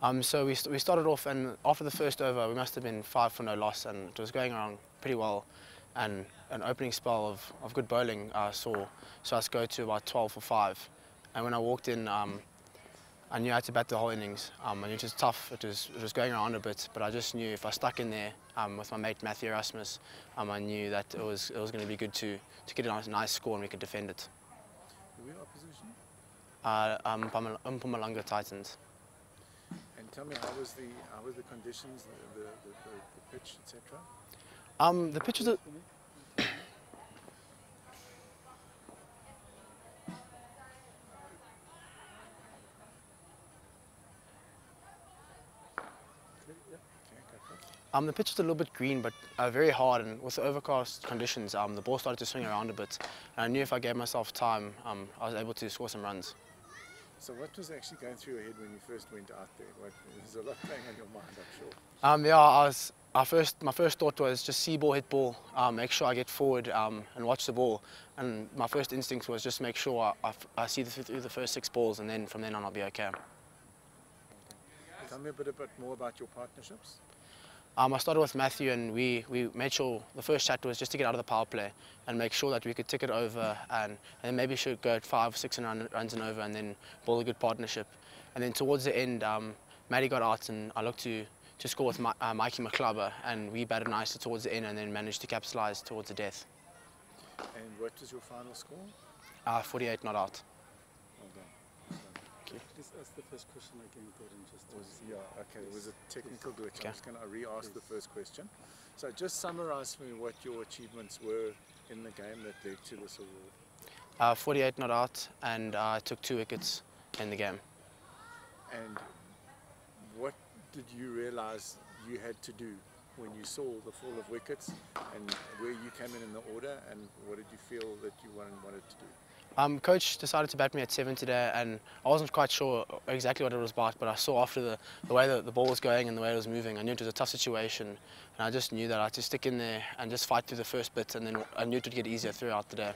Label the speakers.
Speaker 1: Um, so we, st we started off, and after the first over, we must have been five for no loss, and it was going around pretty well. And an opening spell of, of good bowling I saw, so us go to about 12 for five. And when I walked in, um, I knew I had to bat the whole innings. Um, I knew it was tough, it was, it was going around a bit, but I just knew if I stuck in there um, with my mate Matthew Erasmus, um, I knew that it was, it was going to be good to, to get a nice, nice score and we could defend it.
Speaker 2: Who were opposition?
Speaker 1: Uh, um, Mpumalanga Titans.
Speaker 2: And tell me, how was the how was the conditions, the the, the, the pitch, etc.
Speaker 1: Um, the pitch was. A, Um, the pitch was a little bit green, but uh, very hard, and with the overcast conditions, um, the ball started to swing around a bit. And I knew if I gave myself time, um, I was able to score some runs.
Speaker 2: So what was actually going through your head when you first went out there? What, there's a lot playing on your mind, I'm sure.
Speaker 1: Um, yeah, I was. Our first, my first thought was just see ball, hit ball, um, make sure I get forward um, and watch the ball. And my first instinct was just make sure I, I, I see the, through the first six balls, and then from then on I'll be okay. okay.
Speaker 2: Tell me a bit, a bit more about your partnerships.
Speaker 1: Um, I started with Matthew and we, we made sure the first chat was just to get out of the power play and make sure that we could tick it over and, and maybe should go at five, six and runs and over and then build a good partnership. And then towards the end, um, Matty got out and I looked to, to score with uh, Mikey McClubber and we batted nicely towards the end and then managed to capitalise towards the death.
Speaker 2: And what was your final score?
Speaker 1: Uh, 48 not out.
Speaker 3: Okay. Please ask the first question again, Gordon. Just
Speaker 2: was, yeah, okay. It was a technical glitch. Okay. I was going to re-ask the first question. So just summarise for me what your achievements were in the game that led to this award.
Speaker 1: Uh, 48 not out, and uh, I took two wickets in the game.
Speaker 2: And what did you realise you had to do when you saw the fall of wickets and where you came in in the order and what did you feel that you wanted to do?
Speaker 1: Um, coach decided to bat me at seven today, and I wasn't quite sure exactly what it was about, but I saw after the, the way that the ball was going and the way it was moving, I knew it was a tough situation, and I just knew that I had to stick in there and just fight through the first bit, and then I knew it would get easier throughout the day.